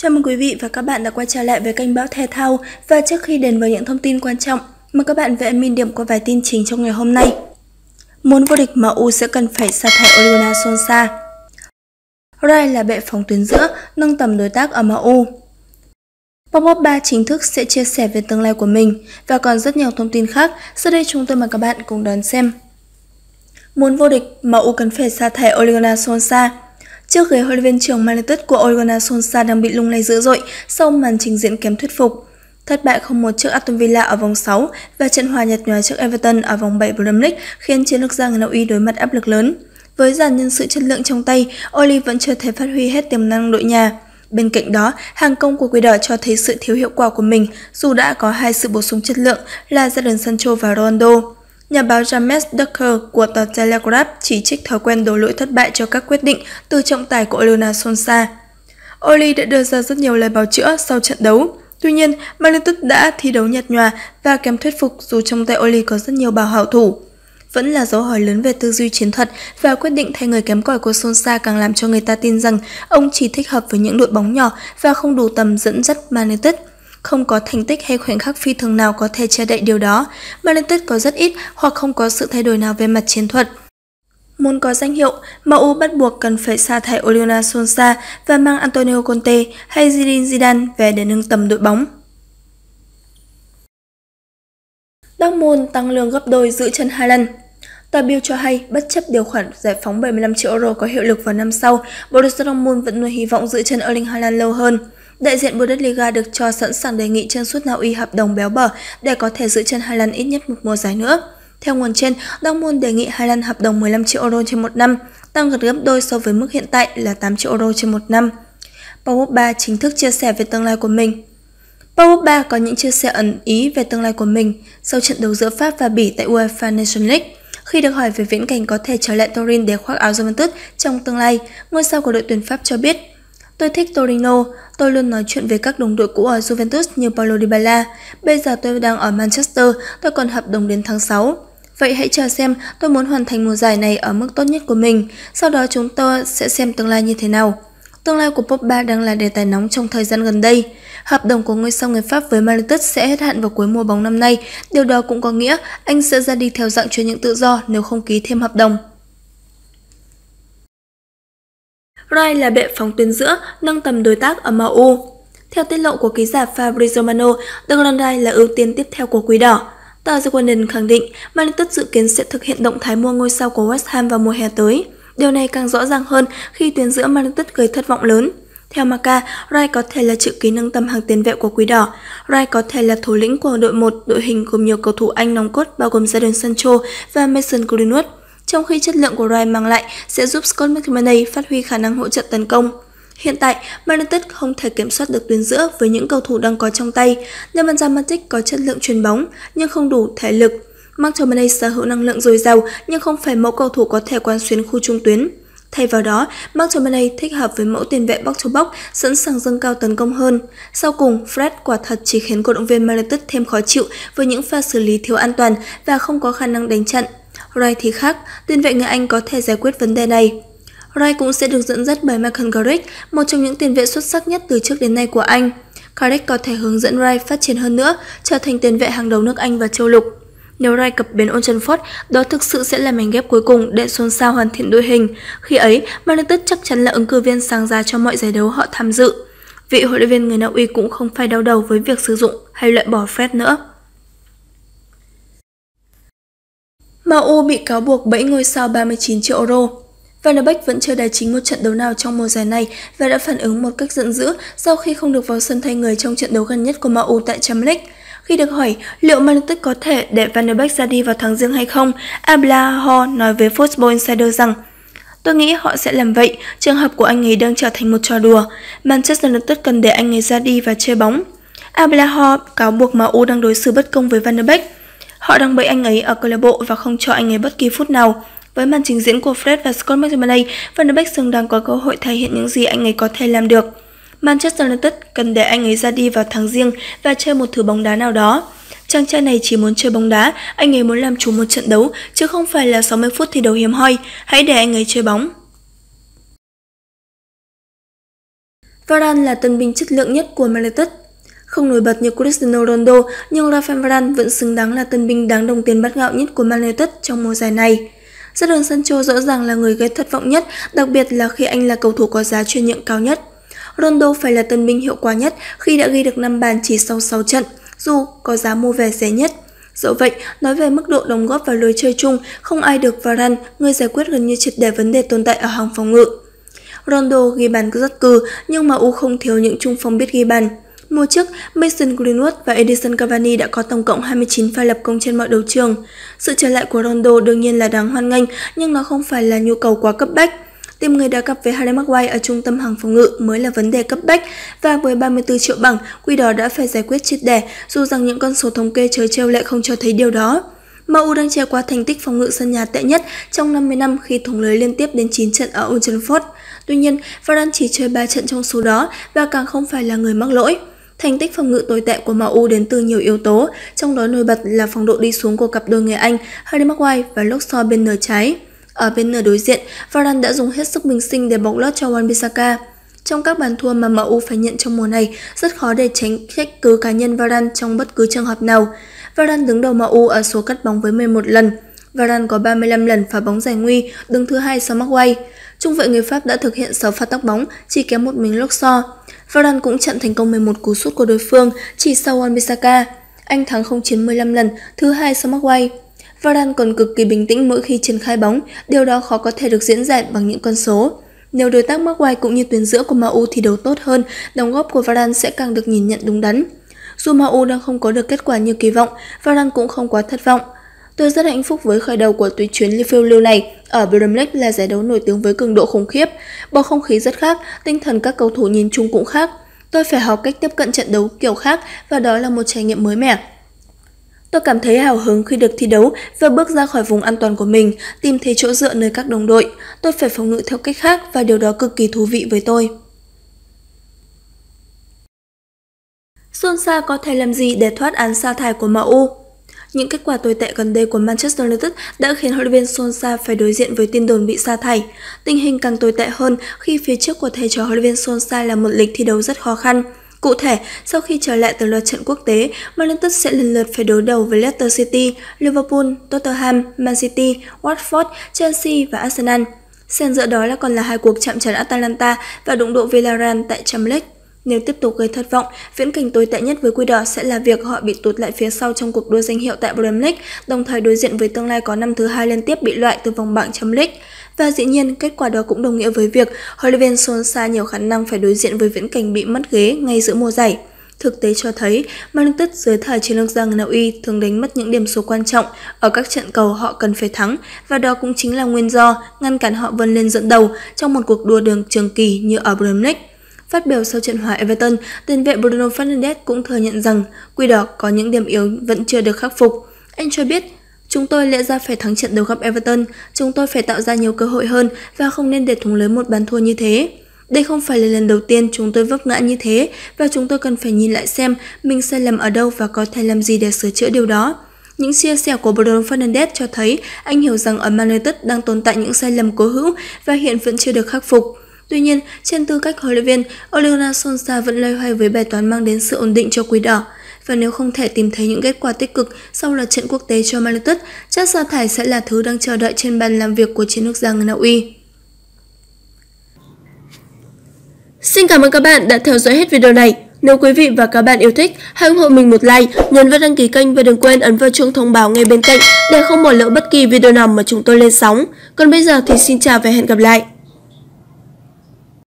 Chào mừng quý vị và các bạn đã quay trở lại với kênh Báo Thể Thao và trước khi đến với những thông tin quan trọng, mời các bạn về admin điểm qua vài tin chính trong ngày hôm nay. Muốn vô địch MU sẽ cần phải sa thải Ole Gunnar Solskjaer. Rai là bệ phóng tuyến giữa, nâng tầm đối tác ở MU. Pogba chính thức sẽ chia sẻ về tương lai của mình và còn rất nhiều thông tin khác. Sau đây chúng tôi mời các bạn cùng đón xem. Muốn vô địch, MU cần phải sa thải Ole Gunnar Solskjaer. Trước ghế huấn luyện viên trưởng Man United của Ole Gunnar Solskjaer đang bị lung lay dữ dội sau màn trình diễn kém thuyết phục. Thất bại 0-1 trước Aston Villa ở vòng 6 và trận hòa nhạt nhòa trước Everton ở vòng 7 Premier League khiến chiến lược gia người Na Uy đối mặt áp lực lớn. Với dàn nhân sự chất lượng trong tay, Oli vẫn chưa thể phát huy hết tiềm năng đội nhà. Bên cạnh đó, hàng công của Quỷ Đỏ cho thấy sự thiếu hiệu quả của mình dù đã có hai sự bổ sung chất lượng là Jadon Sancho và Ronaldo. Nhà báo James Ducker của tờ Telegraph chỉ trích thói quen đổ lỗi thất bại cho các quyết định từ trọng tài của Luna Solskjaer. Oli đã đưa ra rất nhiều lời bào chữa sau trận đấu. Tuy nhiên, Man United đã thi đấu nhạt nhòa và kém thuyết phục dù trong tay Oli có rất nhiều bảo hảo thủ. Vẫn là dấu hỏi lớn về tư duy chiến thuật và quyết định thay người kém cỏi của Solskjaer càng làm cho người ta tin rằng ông chỉ thích hợp với những đội bóng nhỏ và không đủ tầm dẫn dắt Man United. Không có thành tích hay khoảnh khắc phi thường nào có thể che đậy điều đó. Man United có rất ít hoặc không có sự thay đổi nào về mặt chiến thuật. Muốn có danh hiệu, MU bắt buộc cần phải sa thải Oliona Gunnar Solskjaer và mang Antonio Conte hay Zinedine Zidane về để nâng tầm đội bóng. Dortmund tăng lương gấp đôi giữ chân Haaland. Tờ Bill cho hay, bất chấp điều khoản giải phóng 75 triệu euro có hiệu lực vào năm sau, Borussia Dortmund vẫn nuôi hy vọng giữ chân Erling Haaland lâu hơn. Đại diện Bundesliga được cho sẵn sàng đề nghị chân suốt Na Uy hợp đồng béo bở để có thể giữ chân Haaland ít nhất một mùa giải nữa. Theo nguồn trên, Dortmund đề nghị Haaland hợp đồng 15 triệu euro trên một năm, tăng gần gấp đôi so với mức hiện tại là 8 triệu euro trên một năm. Paul Pogba chính thức chia sẻ về tương lai của mình. Paul Pogba có những chia sẻ ẩn ý về tương lai của mình sau trận đấu giữa Pháp và Bỉ tại UEFA Nations League. Khi được hỏi về viễn cảnh có thể trở lại Turin để khoác áo Juventus trong tương lai, ngôi sao của đội tuyển Pháp cho biết Tôi thích Torino, tôi luôn nói chuyện với các đồng đội cũ ở Juventus như Paulo Dybala. Bây giờ tôi đang ở Manchester, tôi còn hợp đồng đến tháng 6. Vậy hãy chờ xem tôi muốn hoàn thành mùa giải này ở mức tốt nhất của mình, sau đó chúng tôi sẽ xem tương lai như thế nào. Tương lai của Pogba đang là đề tài nóng trong thời gian gần đây. Hợp đồng của ngôi sao người Pháp với Man United sẽ hết hạn vào cuối mùa bóng năm nay. Điều đó cũng có nghĩa anh sẽ ra đi theo dạng chuyển nhượng tự do nếu không ký thêm hợp đồng. Rai là bệ phóng tuyến giữa, nâng tầm đối tác ở MU. Theo tiết lộ của ký giả Fabrizio Romano, Declan Rice là ưu tiên tiếp theo của Quý Đỏ. Tờ The Guardian khẳng định Man United dự kiến sẽ thực hiện động thái mua ngôi sao của West Ham vào mùa hè tới. Điều này càng rõ ràng hơn khi tuyến giữa Man United gây thất vọng lớn. Theo Maka, Rai có thể là chữ ký nâng tầm hàng tiền vệ của Quý Đỏ. Rai có thể là thủ lĩnh của đội 1, đội hình gồm nhiều cầu thủ Anh nòng cốt bao gồm Jadon Sancho và Mason Greenwood trong khi chất lượng của Ryan mang lại sẽ giúp Scott McTominay phát huy khả năng hỗ trợ tấn công. Hiện tại, Man United không thể kiểm soát được tuyến giữa với những cầu thủ đang có trong tay. Nemanja Matic có chất lượng chuyền bóng nhưng không đủ thể lực. McTominay sở hữu năng lượng dồi dào nhưng không phải mẫu cầu thủ có thể quan xuyến khu trung tuyến. Thay vào đó, McTominay thích hợp với mẫu tiền vệ box to box, sẵn sàng dâng cao tấn công hơn. Sau cùng, Fred quả thật chỉ khiến cổ động viên Man United thêm khó chịu với những pha xử lý thiếu an toàn và không có khả năng đánh trận. Ray thì khác, tiền vệ người Anh có thể giải quyết vấn đề này. Ray cũng sẽ được dẫn dắt bởi Michael Carrick, một trong những tiền vệ xuất sắc nhất từ trước đến nay của Anh. Carrick có thể hướng dẫn Ray phát triển hơn nữa, trở thành tiền vệ hàng đầu nước Anh và châu lục. Nếu Ray cập bến Old Trafford, đó thực sự sẽ là mảnh ghép cuối cùng để xôn xao hoàn thiện đội hình. Khi ấy, Man United chắc chắn là ứng cử viên sáng giá cho mọi giải đấu họ tham dự. Vị huấn luyện viên người Na Uy cũng không phải đau đầu với việc sử dụng hay loại bỏ Fred nữa. MU bị cáo buộc bẫy ngôi sao 39 triệu euro. Van der Beek vẫn chưa đá chính một trận đấu nào trong mùa giải này và đã phản ứng một cách giận dữ sau khi không được vào sân thay người trong trận đấu gần nhất của MU tại Champions League. Khi được hỏi liệu Man United có thể để Van der Beek ra đi vào tháng riêng hay không, Ablaho nói với Football Insider rằng Tôi nghĩ họ sẽ làm vậy, trường hợp của anh ấy đang trở thành một trò đùa. Manchester United cần để anh ấy ra đi và chơi bóng. Ablaho cáo buộc MU đang đối xử bất công với Van der Beek. Họ đang bẫy anh ấy ở câu lạc bộ và không cho anh ấy bất kỳ phút nào. Với màn trình diễn của Fred và Scott McTominay, Van der Beek dường đang có cơ hội thể hiện những gì anh ấy có thể làm được. Manchester United cần để anh ấy ra đi vào tháng riêng và chơi một thử bóng đá nào đó. Chàng trai này chỉ muốn chơi bóng đá, anh ấy muốn làm chủ một trận đấu, chứ không phải là 60 phút thi đấu hiếm hoi. Hãy để anh ấy chơi bóng. Varane là tân binh chất lượng nhất của Man United. Không nổi bật như Cristiano Ronaldo, nhưng Rafael Varane vẫn xứng đáng là tân binh đáng đồng tiền bắt gạo nhất của Man United trong mùa giải này. Jadon Sancho rõ ràng là người gây thất vọng nhất, đặc biệt là khi anh là cầu thủ có giá chuyển nhượng cao nhất. Ronaldo phải là tân binh hiệu quả nhất khi đã ghi được 5 bàn chỉ sau 6 trận, dù có giá mua về rẻ nhất. Dẫu vậy, nói về mức độ đóng góp vào lối chơi chung, không ai được Varane, người giải quyết gần như triệt để vấn đề tồn tại ở hàng phòng ngự. Ronaldo ghi bàn rất cừ, nhưng mà U không thiếu những trung phong biết ghi bàn. Mùa trước, Mason Greenwood và Edison Cavani đã có tổng cộng 29 pha lập công trên mọi đấu trường. Sự trở lại của Ronaldo đương nhiên là đáng hoan nghênh, nhưng nó không phải là nhu cầu quá cấp bách. Tìm người đá cặp với Harry Maguire ở trung tâm hàng phòng ngự mới là vấn đề cấp bách và với 34 triệu bảng, Quy đó đã phải giải quyết triệt để, dù rằng những con số thống kê chớ trêu lại không cho thấy điều đó. MU đang trải qua thành tích phòng ngự sân nhà tệ nhất trong 50 năm khi thủng lưới liên tiếp đến 9 trận ở Old Trafford. Tuy nhiên, Varane chỉ chơi 3 trận trong số đó và càng không phải là người mắc lỗi. Thành tích phòng ngự tồi tệ của MU đến từ nhiều yếu tố, trong đó nổi bật là phong độ đi xuống của cặp đôi người Anh Harry Maguire và Luke Shaw bên nửa trái. Ở bên nửa đối diện, Varane đã dùng hết sức bình sinh để bọc lót cho Wan-Bissaka. Trong các bàn thua mà MU phải nhận trong mùa này, rất khó để tránh trách cứ cá nhân Varane trong bất cứ trường hợp nào. Varane đứng đầu MU ở số cắt bóng với 11 lần. Varane có 35 lần phá bóng giải nguy, đứng thứ hai sau Maguire. Trung vệ người Pháp đã thực hiện 6 pha tóc bóng, chỉ kém một mình Luxor. Varane cũng chặn thành công 11 cú sút của đối phương, chỉ sau Wan-Bissaka. Anh thắng không chiến 15 lần, thứ hai sau Maguire. Varane còn cực kỳ bình tĩnh mỗi khi triển khai bóng, điều đó khó có thể được diễn giải bằng những con số. Nếu đối tác Maguire cũng như tuyến giữa của MU thi đấu tốt hơn, đóng góp của Varane sẽ càng được nhìn nhận đúng đắn. Dù MU đang không có được kết quả như kỳ vọng, Varane cũng không quá thất vọng. Tôi rất hạnh phúc với khởi đầu của tuyến chuyến phiêu lưu này. Ở Premier League là giải đấu nổi tiếng với cường độ khủng khiếp. Bầu không khí rất khác, tinh thần các cầu thủ nhìn chung cũng khác. Tôi phải học cách tiếp cận trận đấu kiểu khác và đó là một trải nghiệm mới mẻ. Tôi cảm thấy hào hứng khi được thi đấu và bước ra khỏi vùng an toàn của mình, tìm thấy chỗ dựa nơi các đồng đội. Tôi phải phòng ngự theo cách khác và điều đó cực kỳ thú vị với tôi. Xuân sa có thể làm gì để thoát án sa thải của MU? Những kết quả tồi tệ gần đây của Manchester United đã khiến huấn luyện viên Solskjaer phải đối diện với tin đồn bị sa thải. Tình hình càng tồi tệ hơn khi phía trước của thầy trò huấn luyện viên Solskjaer là một lịch thi đấu rất khó khăn. Cụ thể, sau khi trở lại từ loạt trận quốc tế, Man United sẽ lần lượt phải đối đầu với Leicester City, Liverpool, Tottenham, Man City, Watford, Chelsea và Arsenal. Xen giữa đó là còn là hai cuộc chạm trán Atalanta và đụng độ Villarreal tại Champions League. Nếu tiếp tục gây thất vọng, viễn cảnh tồi tệ nhất với Quy Đỏ sẽ là việc họ bị tụt lại phía sau trong cuộc đua danh hiệu tại Premier League, đồng thời đối diện với tương lai có năm thứ hai liên tiếp bị loại từ vòng bảng Champions League. Và dĩ nhiên, kết quả đó cũng đồng nghĩa với việc Oliver Solskjaer nhiều khả năng phải đối diện với viễn cảnh bị mất ghế ngay giữa mùa giải. Thực tế cho thấy, Man United dưới thời chiến lược gia người Na Uy thường đánh mất những điểm số quan trọng ở các trận cầu họ cần phải thắng và đó cũng chính là nguyên do ngăn cản họ vươn lên dẫn đầu trong một cuộc đua đường trường kỳ như ở Premier League. Phát biểu sau trận hòa Everton, tiền vệ Bruno Fernandes cũng thừa nhận rằng Quy Đỏ có những điểm yếu vẫn chưa được khắc phục. Anh cho biết, Chúng tôi lẽ ra phải thắng trận đấu gặp Everton, chúng tôi phải tạo ra nhiều cơ hội hơn và không nên để thủng lưới một bàn thua như thế. Đây không phải là lần đầu tiên chúng tôi vấp ngã như thế và chúng tôi cần phải nhìn lại xem mình sai lầm ở đâu và có thể làm gì để sửa chữa điều đó. Những chia sẻ của Bruno Fernandes cho thấy anh hiểu rằng ở Man United đang tồn tại những sai lầm cố hữu và hiện vẫn chưa được khắc phục. Tuy nhiên, trên tư cách huấn luyện viên, Ole Gunnar Solskjaer vẫn loay hoay với bài toán mang đến sự ổn định cho Quỷ Đỏ. Và nếu không thể tìm thấy những kết quả tích cực sau là trận quốc tế cho Man United, chắc sa thải sẽ là thứ đang chờ đợi trên bàn làm việc của chiến lược gia người Na Uy. Xin cảm ơn các bạn đã theo dõi hết video này. Nếu quý vị và các bạn yêu thích, hãy ủng hộ mình một like, nhấn vào đăng ký kênh và đừng quên ấn vào chuông thông báo ngay bên cạnh để không bỏ lỡ bất kỳ video nào mà chúng tôi lên sóng. Còn bây giờ thì xin chào và hẹn gặp lại.